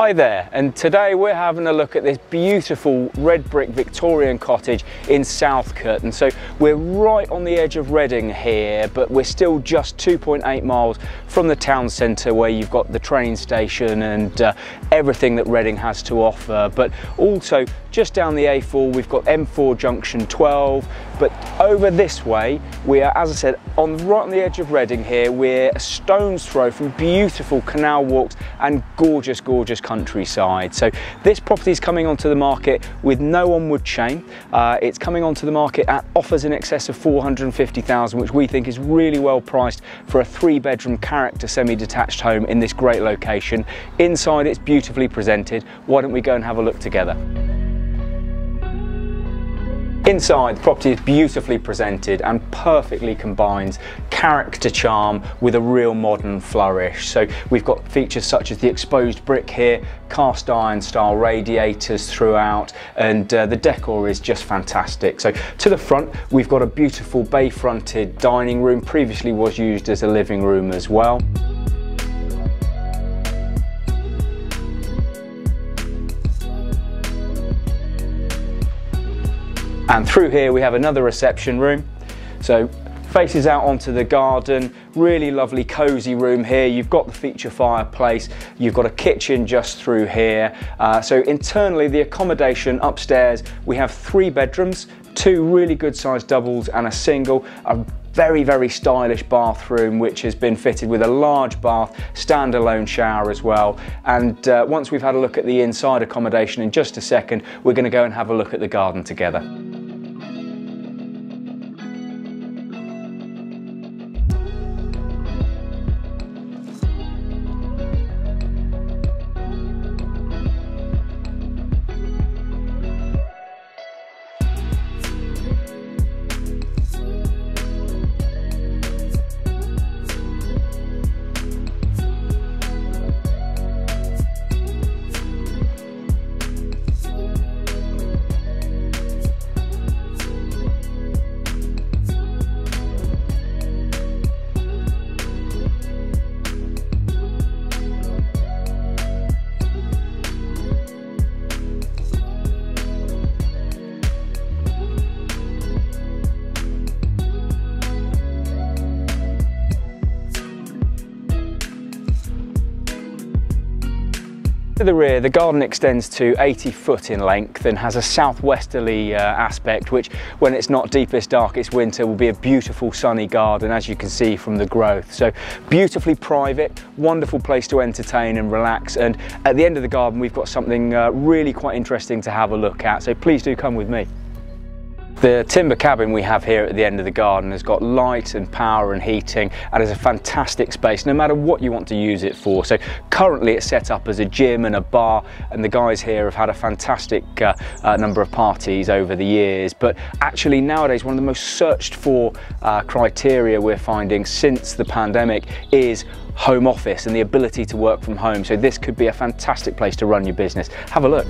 Hi there, and today we're having a look at this beautiful red brick Victorian cottage in Southcote. And so we're right on the edge of Reading here, but we're still just 2.8 miles from the town centre where you've got the train station and uh, everything that Reading has to offer. But also just down the A4, we've got M4 junction 12, but over this way, we are, as I said, on right on the edge of Reading here, we're a stone's throw from beautiful canal walks and gorgeous, gorgeous countryside. So this property is coming onto the market with no onward chain. Uh, it's coming onto the market at offers in excess of 450,000, which we think is really well priced for a three bedroom character semi-detached home in this great location. Inside it's beautifully presented. Why don't we go and have a look together? Inside, the property is beautifully presented and perfectly combines character charm with a real modern flourish. So we've got features such as the exposed brick here, cast iron style radiators throughout, and uh, the decor is just fantastic. So to the front, we've got a beautiful bay fronted dining room, previously was used as a living room as well. And through here we have another reception room. So faces out onto the garden, really lovely cozy room here. You've got the feature fireplace, you've got a kitchen just through here. Uh, so internally the accommodation upstairs, we have three bedrooms, two really good sized doubles and a single, a very, very stylish bathroom, which has been fitted with a large bath, standalone shower as well. And uh, once we've had a look at the inside accommodation in just a second, we're gonna go and have a look at the garden together. To the rear, the garden extends to 80 foot in length and has a southwesterly uh, aspect, which when it's not deepest, darkest winter will be a beautiful sunny garden, as you can see from the growth. So beautifully private, wonderful place to entertain and relax. And at the end of the garden, we've got something uh, really quite interesting to have a look at. So please do come with me. The timber cabin we have here at the end of the garden has got light and power and heating and is a fantastic space no matter what you want to use it for. So currently it's set up as a gym and a bar and the guys here have had a fantastic uh, uh, number of parties over the years but actually nowadays one of the most searched for uh, criteria we're finding since the pandemic is home office and the ability to work from home. So this could be a fantastic place to run your business. Have a look.